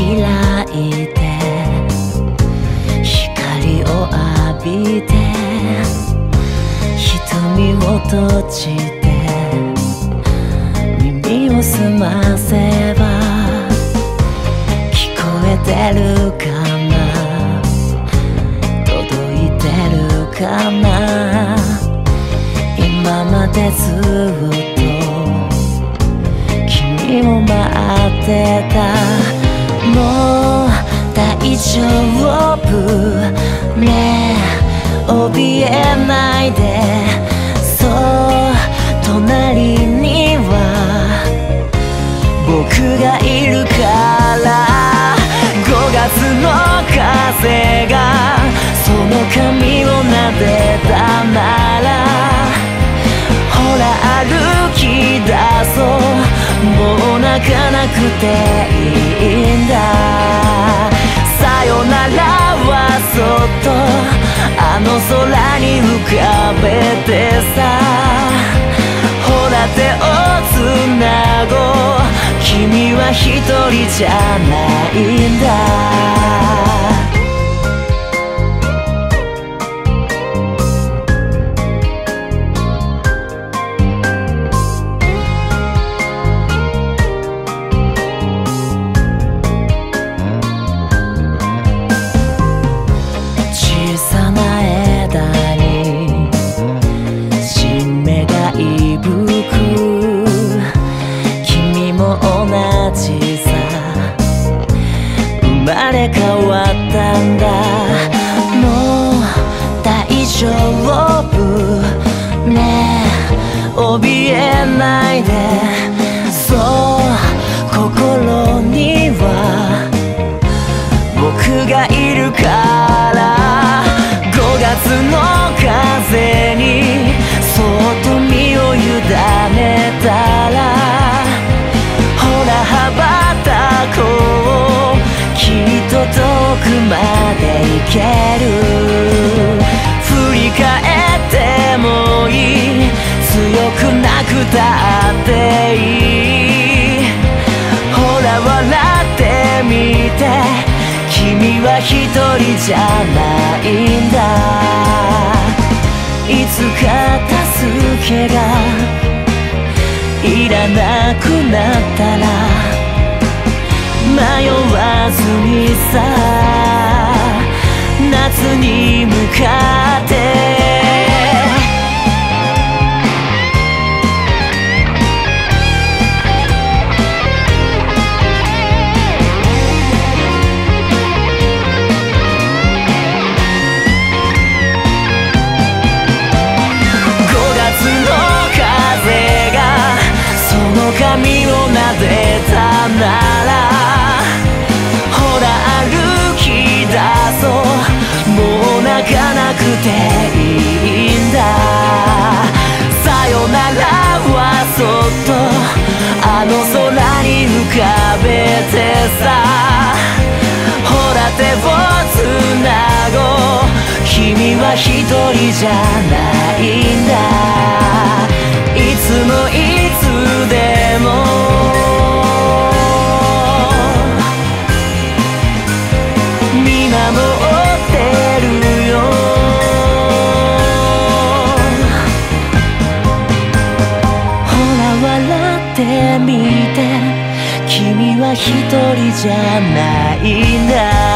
開いて光を浴びて瞳を閉じて耳を澄ませば聞こえてるかな届いてるかな今までずっと君を待ってた。丈夫ねえ怯えないでそう隣には僕がいるから5月の風がその髪を撫でたならほら歩き出そうもう泣かなくていの空に浮かべてさ。ほら手をつなごう。君は一人じゃないんだ。同じさ。生まれ変わったんだ。もう大丈夫ね。え怯えないで。は一人じゃないんだ。いつか助けがいらなくなったら迷わずにさじゃないんだ。いつもいつでも。見守ってるよ。ほら笑ってみて。君は一人じゃないんだ。